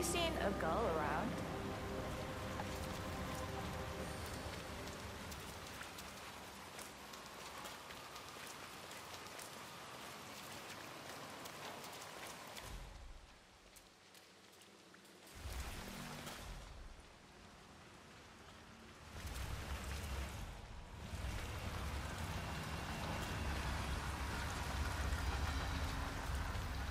you seen a gull around?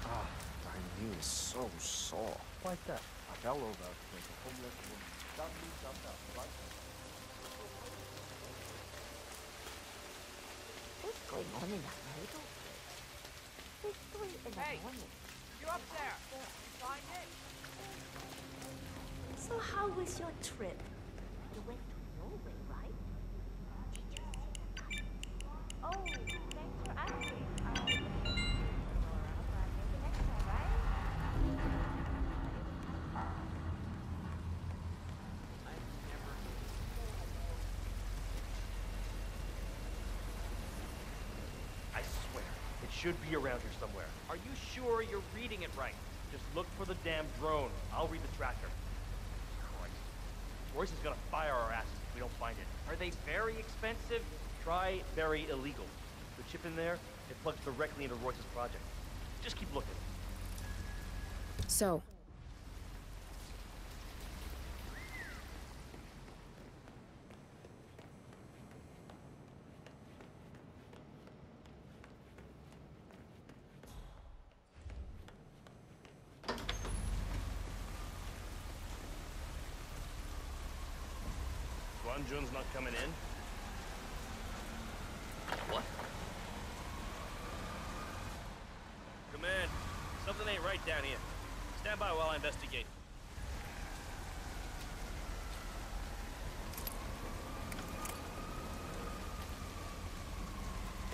Ah, my so sore. Like that. I woman suddenly jumped up right going on in that middle? The Hey! You up there? Find it? So how was your trip? You went to Norway, right? Oh, thanks for asking. Um, Laura, but maybe next time, right? I swear, it should be around here somewhere. Are you sure you're reading it right? Just look for the damn drone. I'll read the tracker. Christ. Royce is gonna fire our asses if we don't find it. Are they very expensive? Try very illegal. The chip in there, it plugs directly into Royce's project. Just keep looking. So, Jun's not coming in? What? Command, something ain't right down here. Stand by while I investigate.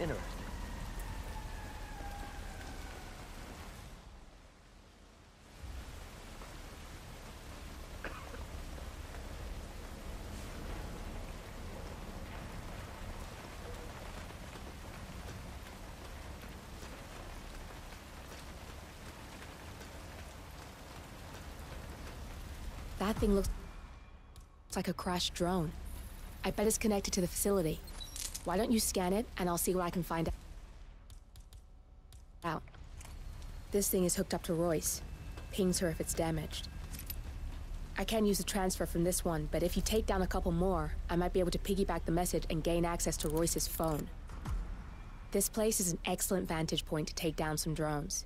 Interesting. That thing looks like a crashed drone. I bet it's connected to the facility. Why don't you scan it and I'll see what I can find out. This thing is hooked up to Royce. Pings her if it's damaged. I can use the transfer from this one, but if you take down a couple more, I might be able to piggyback the message and gain access to Royce's phone. This place is an excellent vantage point to take down some drones.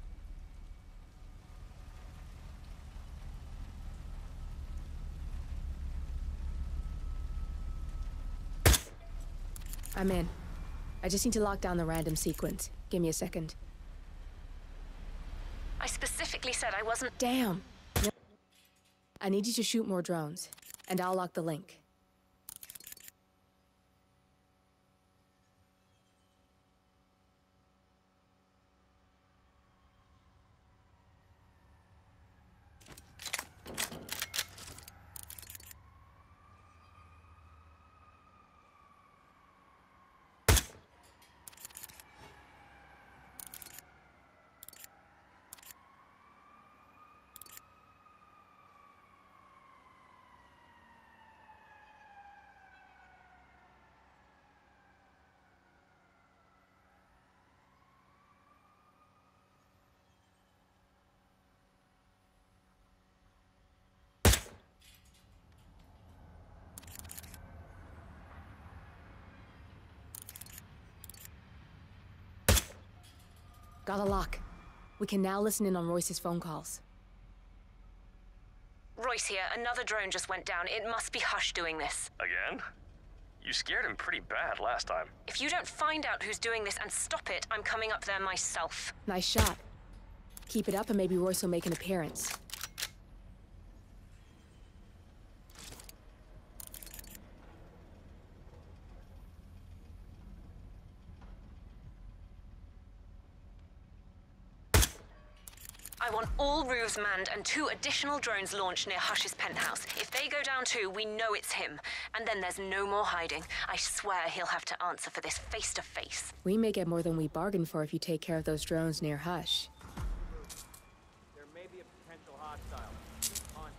I'm in. I just need to lock down the random sequence. Give me a second. I specifically said I wasn't. Damn! No. I need you to shoot more drones, and I'll lock the link. Got a lock. We can now listen in on Royce's phone calls. Royce here, another drone just went down. It must be Hush doing this. Again? You scared him pretty bad last time. If you don't find out who's doing this and stop it, I'm coming up there myself. Nice shot. Keep it up and maybe Royce will make an appearance. All roofs manned and two additional drones launched near Hush's penthouse. If they go down too, we know it's him. And then there's no more hiding. I swear he'll have to answer for this face to face. We may get more than we bargained for if you take care of those drones near Hush. There may be a potential hostile. On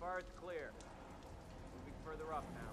far, it's clear. Moving further up now.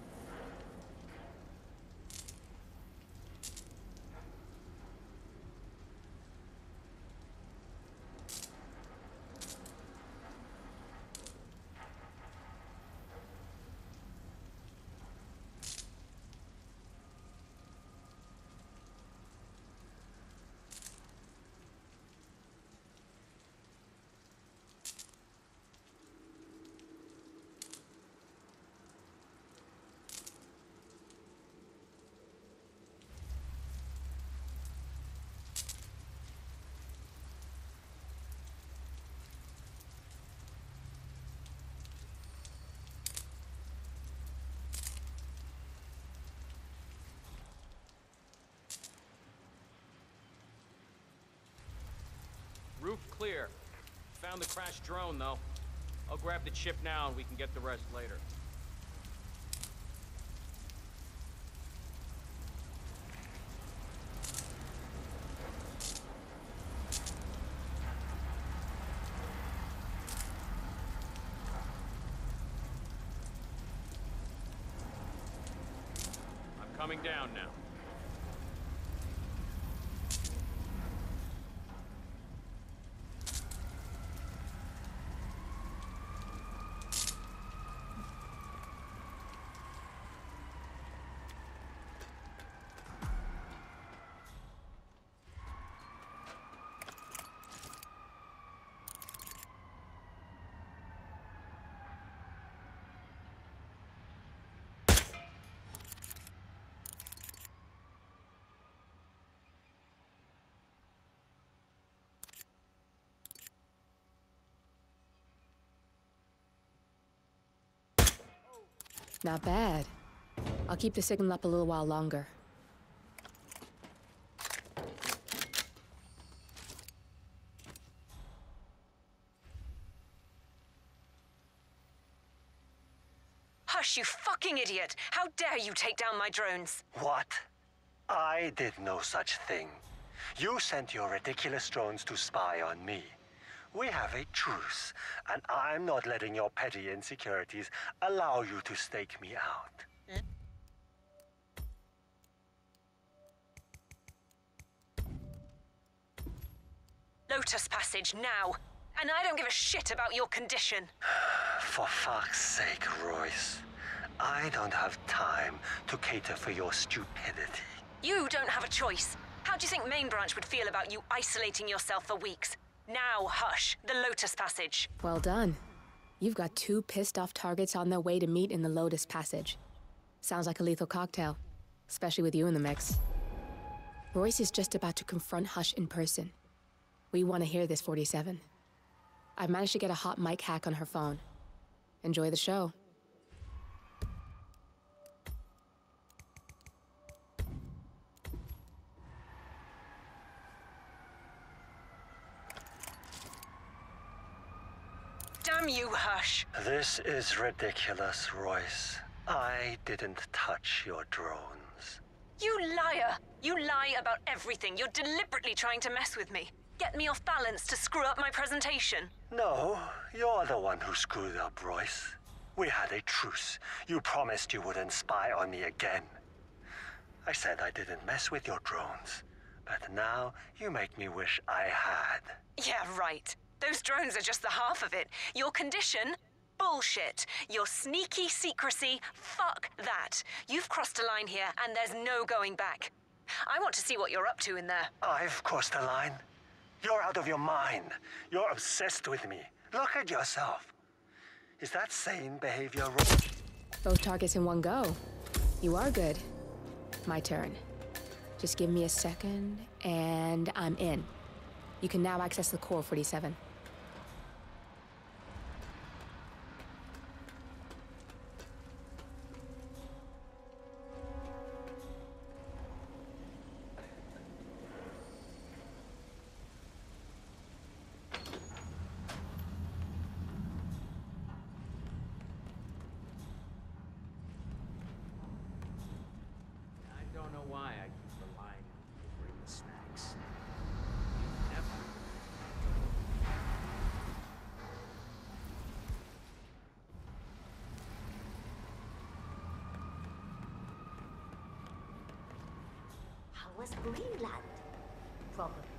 Roof clear. Found the crashed drone, though. I'll grab the chip now and we can get the rest later. I'm coming down now. Not bad. I'll keep the signal up a little while longer. Hush, you fucking idiot! How dare you take down my drones? What? I did no such thing. You sent your ridiculous drones to spy on me. We have a truce, and I'm not letting your petty insecurities allow you to stake me out. Lotus Passage now. And I don't give a shit about your condition. For fuck's sake, Royce. I don't have time to cater for your stupidity. You don't have a choice. How do you think Main Branch would feel about you isolating yourself for weeks? Now, hush. The Lotus Passage. Well done. You've got two pissed off targets on their way to meet in the Lotus Passage. Sounds like a lethal cocktail, especially with you in the mix. Royce is just about to confront Hush in person. We want to hear this, 47. I've managed to get a hot mic hack on her phone. Enjoy the show. Damn you, Hush. This is ridiculous, Royce. I didn't touch your drones. You liar! You lie about everything. You're deliberately trying to mess with me. Get me off balance to screw up my presentation. No, you're the one who screwed up, Royce. We had a truce. You promised you wouldn't spy on me again. I said I didn't mess with your drones. But now you make me wish I had. Yeah, right. Those drones are just the half of it. Your condition? Bullshit. Your sneaky secrecy? Fuck that. You've crossed a line here, and there's no going back. I want to see what you're up to in there. I've crossed a line. You're out of your mind. You're obsessed with me. Look at yourself. Is that sane behavior, Royce? Both targets in one go. You are good. My turn. Just give me a second, and I'm in. You can now access the core 47. Was Greenland. Probably.